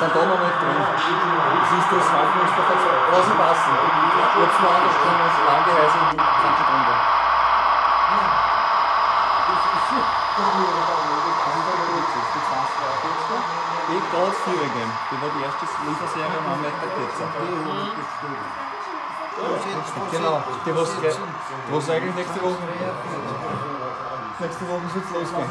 sind da noch nicht drin. Das ist das Wandmuster verzeiht. Aber passen. Jetzt noch anders können wir es lange Reise sind schon drin. da. Die gerade vier. Die war die erste Lieferserie am einen Meter kürzer. Genau, die was, was eigentlich nächste Woche nächste Woche soll es losgehen.